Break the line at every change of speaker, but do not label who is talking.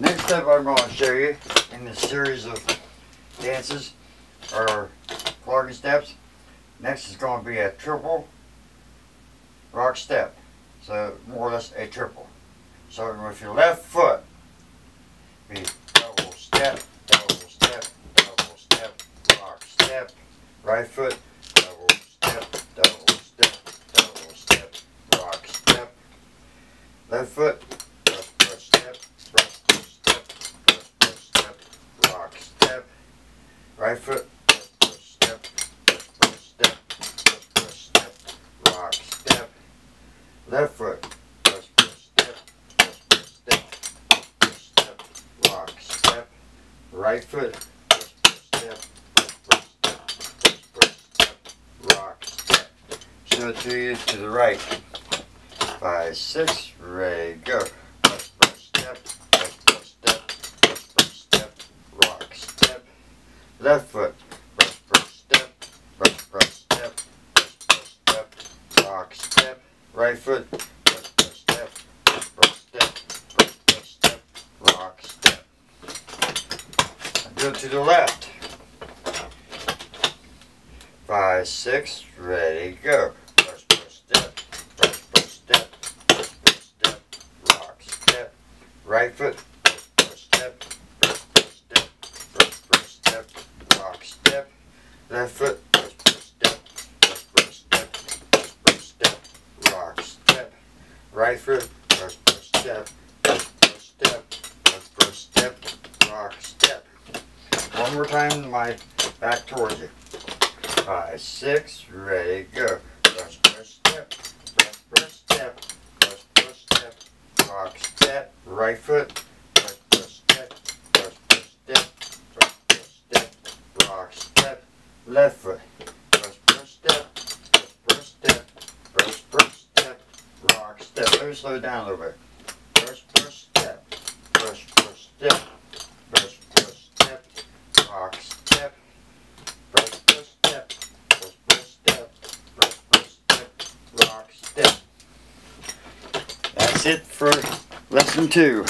Next step I'm going to show you in this series of dances or clogging steps. Next is going to be a triple rock step. So more or less a triple. So with your left foot, be double step, double step, double step, rock step, right foot, double step, double step, double step, rock step, left foot, brush, brush, step, brush, brush, step, brush, brush, step, rock step, right foot, step, step, step, rock step, left foot, step, step, step, rock step, right foot, step, step, rock step. It to you to the right. Five, six, ready, go. Brush, brush, step, brush, brush, step, brush, brush, step, rock step. Left foot, brush, brush, step, brush, brush, step, brush, brush, step, rock step. Right foot, brush, brush, step, brush, brush, step, brush, brush, step, rock step. Go to the left. Five, six, ready, go. Step, step, step, rock step. Right foot, brush, brush, step, brush, brush, step, brush, brush, step, rock step. Left foot, step, step, step, rock step. Right foot, step, step, step, rock step. One more time, my back towards you. Five, six, ready, go. Brush, brush, step, brush, brush, step, brush, brush, step, rock, step, right foot, brush, brush, step, brush, brush, step, brush, brush, step, rock, step, left foot, brush, brush, step, brush, step, brush, brush, step, rock, step. Let me slow it down a little bit. Brush, brush, step, brush, brush, step, brush, brush, step, rock, step, brush, brush, step, brush, brush, step, brush, brush, step, rock, step. That's it for lesson two.